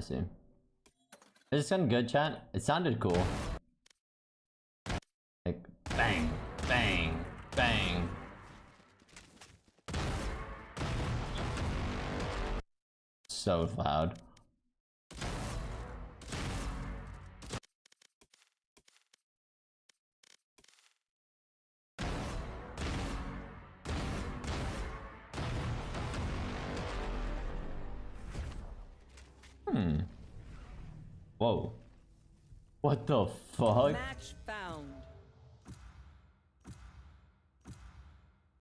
I see. Is it sound good, chat? It sounded cool. Like, bang, bang, bang. So loud. Whoa. What the fuck?